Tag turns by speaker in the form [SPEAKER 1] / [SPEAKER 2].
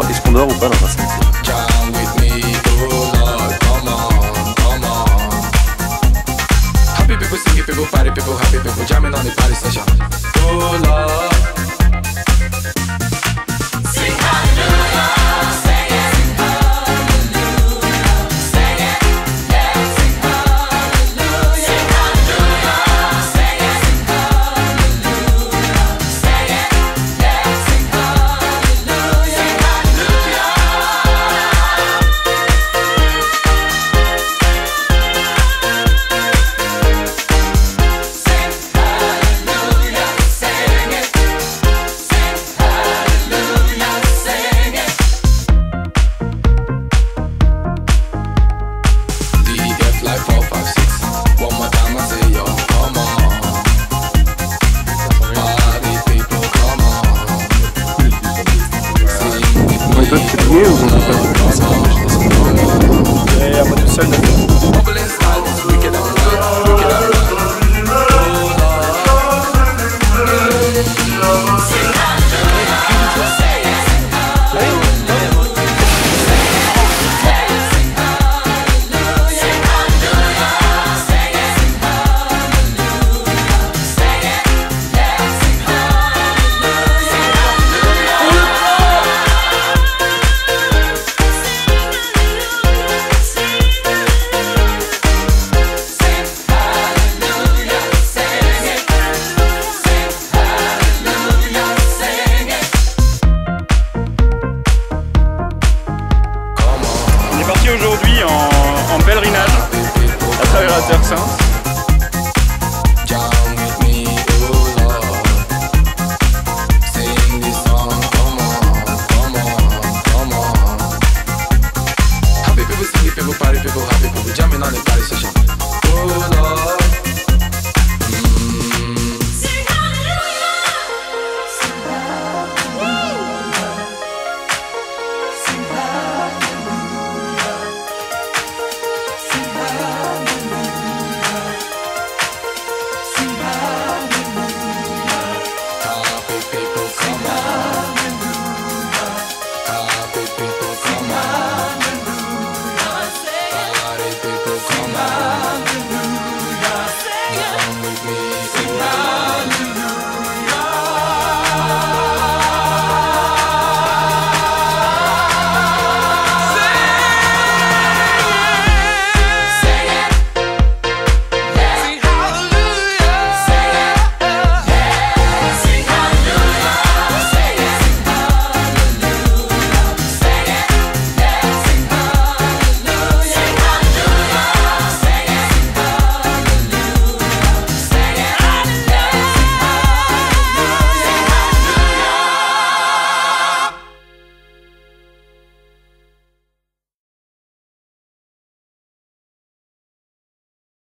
[SPEAKER 1] dehors, est-ce ou pas dans
[SPEAKER 2] un People singing, people party, people happy, people jamming on the party session.
[SPEAKER 3] you. parti aujourd'hui en, en pèlerinage à travers la Terre Sainte. baby.